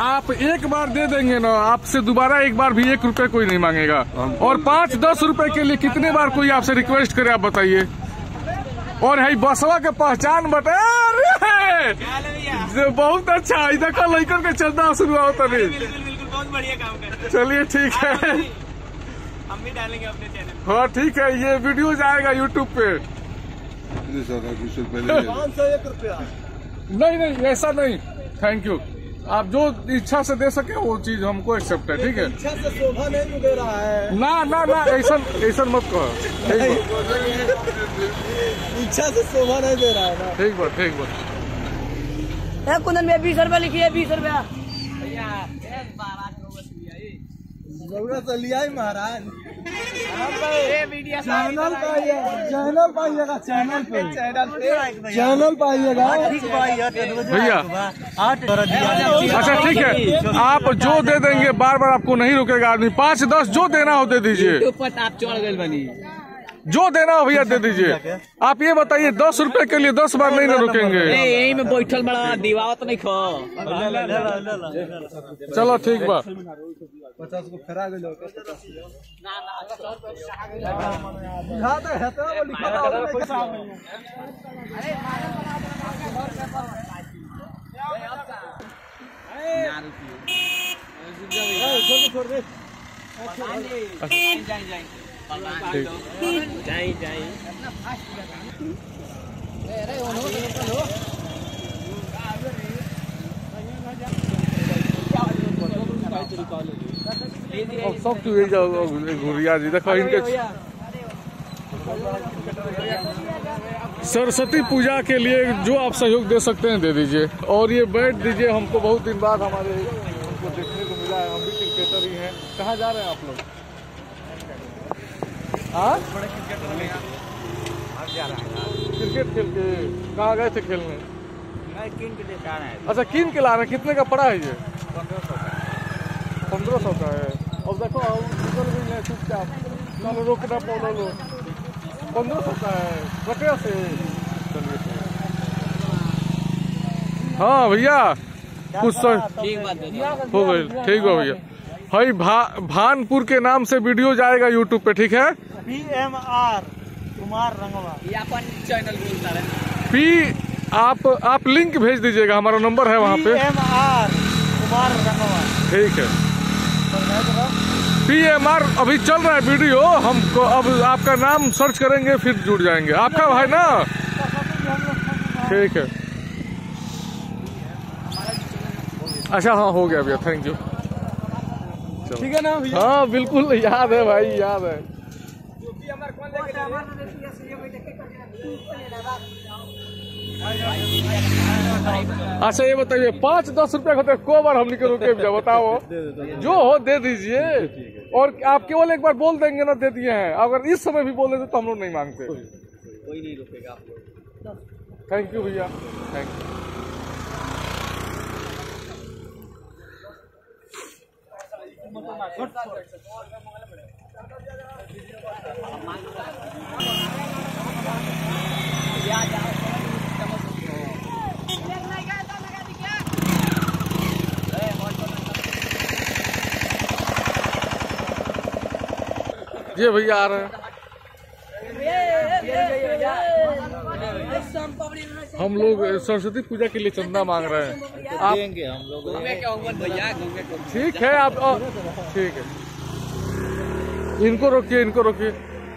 आप एक बार दे देंगे ना आपसे दोबारा एक बार भी एक रुपए कोई नहीं मांगेगा। और पाँच दस रुपए के लिए कितने बार कोई आपसे रिक्वेस्ट करे आप बताइए। और है बसवा के पहचान बता जो बहुत अच्छा है देखो लड़कन के चलना शुरू काम कर चलिए ठीक है। हम भी डालेंगे अपने चैनल हाँ ठीक है ये वीडियो जाएगा यूट्यूब पे। पाँच सौ एक रुपया। नहीं नहीं ऐसा नहीं। थैंक यू आप जो इच्छा से दे सके वो चीज़ हमको एक्सेप्ट है ठीक है? इच्छा से शोभा नहीं दे रहा है। ना ना ना ऐसा ऐसा मत कहो। इच्छा से शोभा नहीं दे रहा है ना। ठीक बा ठीक बा है कुंदन में बीस रुपया लिखिए बीस रुपया। ज़रूरत से लिया महाराज। चैनल पाइएगा चैनल पाइएगा चैनल पे। चैनल पाइएगा। भैया। अच्छा ठीक है। आप जो दे देंगे बार बार आपको नहीं रुकेगा आदमी। पाँच दस जो देना हो दे दीजिए। आप चढ़ गए बनी। जो देना हो भैया दे दीजिए आप ये बताइए दस रुपए के लिए दस बार नहीं ना रुकेंगे यही में बैठल बड़ा दीवावत नहीं खो चलो ठीक बा पचास को फेरा हाँ तो है तो छोड़ दे जाई अब सब तू जाओ गुड़िया जी देखो इनके सरस्वती पूजा के लिए जो आप सहयोग दे सकते हैं, दे दीजिए। और ये बैठ दीजिए, हमको बहुत दिन बाद हमारे हमको देखने को मिला है। हम भी क्रिकेटर ही हैं। कहाँ जा रहे हैं आप लोग? क्रिकेट खेल के कहाँ गए थे खेलने? अच्छा किन के ला रहे हैं। कितने का पड़ा है ये? पंद्रह सौ का है। अब देखो चुपचाप चलो रोकना लो। पंद्रह सौ का है। कटे से। चलिए हाँ भैया। कुछ हो गई। ठीक है भैया। भाई भा, भानपुर के नाम से वीडियो जाएगा यूट्यूब पे ठीक है? पी एम आर कुमार रंगवा चैनल बोलता है। पी आप आप लिंक भेज दीजिएगा हमारा नंबर है वहाँ पे। एम आर कुमार रंगवा ठीक है। पी एम आर अभी चल रहा है वीडियो हम अब आपका नाम सर्च करेंगे फिर जुड़ जाएँगे। आपका भाई ना? ठीक है। अच्छा हाँ हो गया भैया थैंक यू ठीक है ना हाँ बिल्कुल याद है भाई याद है। अच्छा ये बताइए पाँच दस रुपए होते को बार हमने के रुके भैया बताओ। जो हो दे दीजिए। और आप केवल एक बार बोल देंगे ना दे दिए हैं। अगर इस समय भी बोल देते तो हम लोग नहीं मांगते। कोई नहीं रुकेगा थैंक यू भैया। थैंक यू ये भैया आ रहे हैं। हम लोग सरस्वती पूजा के लिए चंदा मांग रहे हैं। आप देंगे हम लोग। भैया घूमे के ठीक है आप ठीक है। इनको रोकिए इनको रोकिए।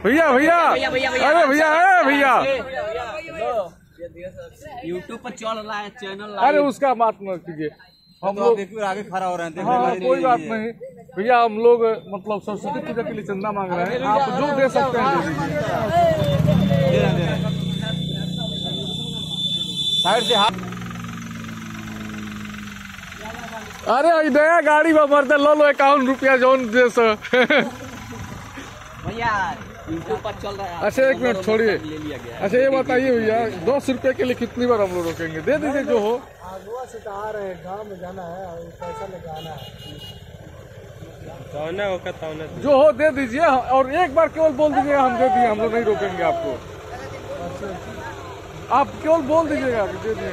भैया भैया! भैया, भैया, भैया। अरे भैया अरे भैया! यूट्यूब पर चल रहा है चैनल अरे उसका बात मत कीजिए। हम लोग आगे खड़ा हो रहे हैं हाँ हाँ, कोई बात नहीं। भैया हम लोग मतलब सरस्वती पूजा के लिए चंदा मांग रहे हैं। आप जो दे सकते हैं। साइड से हाथ। अरे नया गाड़ी में मरते लो लो इक्यावन रुपया जौन दे भैया यूट्यूब पर चल रहा है। अच्छा एक मिनट छोड़िए। ले लिया गया अच्छा ये बताइए भैया दस रुपए के लिए कितनी बार हम लोग रोकेंगे? दे दीजिए जो हो। आगुआ से तो आ रहे हैं गाँव में जाना है और पैसा लेके आना है जो हो दे दीजिए। और एक बार केवल बोल दीजिएगा हम दे दिए हम लोग नहीं रोकेंगे आपको। आप केवल बोल दीजिएगा? दे दिए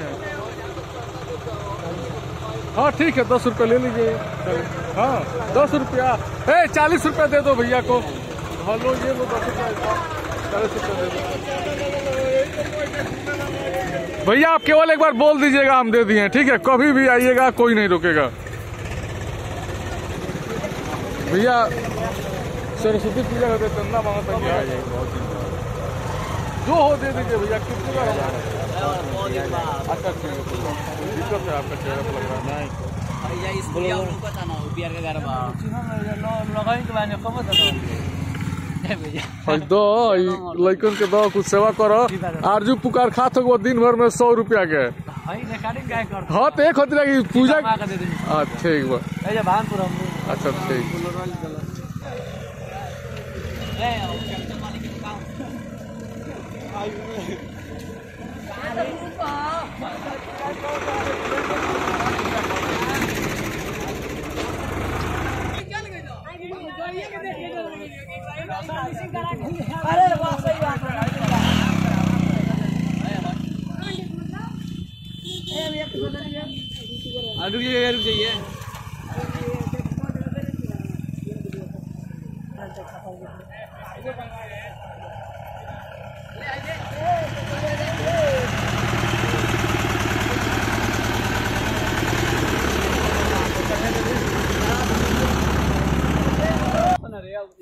हाँ। ठीक है, दस रुपये ले लीजिए। हाँ दस रुपया। ए, चालीस रुपया दे दो भैया को। हेलो ये लो, दस रुपया। चालीस रुपया दे दो। भैया, आप केवल एक बार बोल दीजिएगा, हम दे दिए। ठीक है, कभी भी आइएगा, कोई नहीं रोकेगा। भैया सरस्वती पूजा का चंदा मांगा था क्या जो हो दे दीजिए भैया कितने हम- अच्छा ठीक है दिक्कत है आपका चेहरा पर लग रहा है। भैया इस भैया पता ना बिहार का गरबा। लगाई के बाद खबर भैया दो के कुछ सेवा करो। आरज़ू पुकार खात हो दिन भर में सौ रुपया के। हाँ? तो एक होती लगी पूजा हाँ ठीक बा। अच्छा ठीक। अरे वाह सही बात है रुक जाइए रुक जाइए।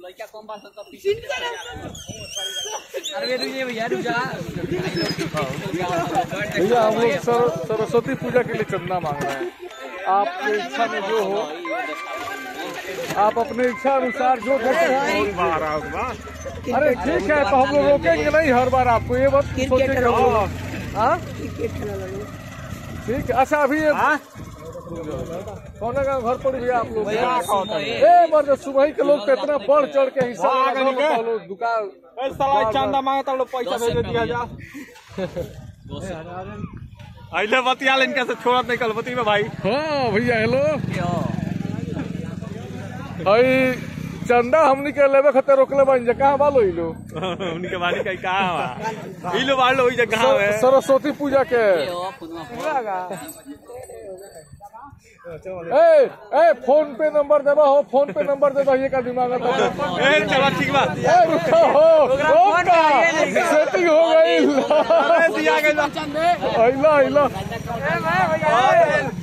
लड़का कम बात पीछे अरे रुक जाइए भैया रुक जा। भैया हम लोग सरस्वती पूजा के लिए चंदा मांग रहे हैं। आपकी इच्छा में जो हो आप अपने इच्छा अनुसार जो कर सकते अरे ठीक है तो हम लोग रोकेंगे नहीं हर बार आपको ये बात सोचे कि हम लोग- हाँ? ठीक है अच्छा अभी सोने का घर पर भी आप लोग? ए मर्द सुबह के लोग तो इतना बढ़ चढ़ के हिस्सा लोग दुकान। चंदा माँगता लोग पैसा दे दिया जा। अले बतिया इनका से छोड़त नहीं कल बती में भाई? हाँ भैया हेलो। हई चंदा हमनी के लेवे खते रोकले बन जा कहाँ बालो इलो? उनके बानी कहीं कहा हुआ इलो बाढ़ लो जगह है सरस्वती पूजा के। ए ए फ़ोन पे नंबर देबा हो फ़ोन पे नंबर दे दो ये का दिमाग आता है। ए चलो ठीक बा ए रुको हो रोका। सेटिंग हो गई अरे दिया गया आइला आइला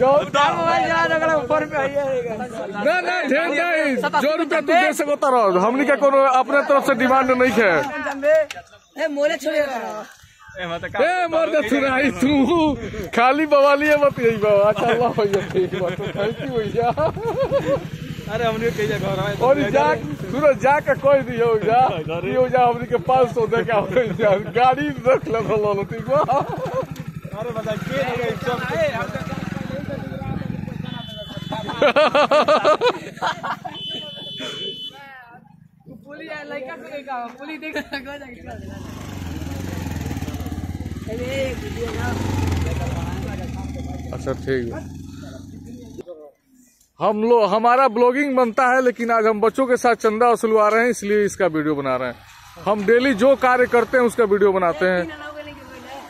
जो दाम मोबाइल जा रहा ऊपर पे आइए ना ना ढेर नहीं जो रुपया तू दे सको तारो हमनी के कोनो अपने तरफ़ से डिमांड नहीं है। ए मोरे छोड़े ए मत ए मर्द सुनाई तू खाली बवाली है मत यही बाबा अच्छा अल्लाह भैया ठीक बात थैंक यू भैया अरे हमने कई जगह रहा है और जा सुनो जा के कोई नहीं हो जा ये हो जा हमनी के पाँच सौ दे के हो जा गाड़ी रख ले लो लो ठीक बा अरे बता के नहीं गई सब पुलिस लड़का से का पुलिस देख लगा ना अच्छा ठीक है। हम लोग हमारा ब्लॉगिंग बनता है लेकिन आज हम बच्चों के साथ चंदा वसूलवा रहे हैं इसलिए इसका वीडियो बना रहे हैं। हम डेली जो कार्य करते हैं उसका वीडियो बनाते हैं।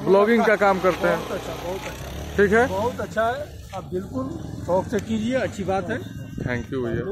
ब्लॉगिंग का काम करते हैं। ठीक है? बहुत अच्छा है। आप बिल्कुल शौक से कीजिए अच्छी बात है। थैंक यू भैया।